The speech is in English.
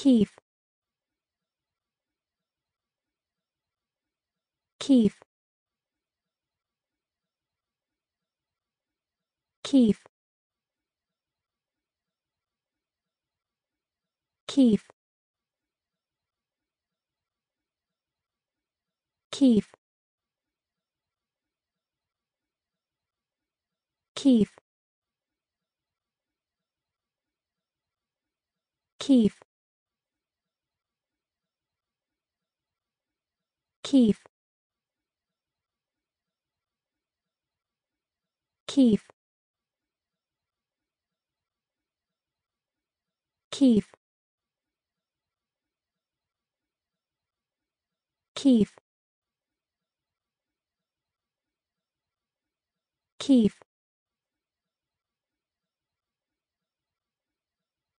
Keith. Keith. Keith. Keith. Keith. Keith Keith. Keith. Keith. Keith. Keith